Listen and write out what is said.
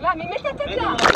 Là, mais mets ta tête là.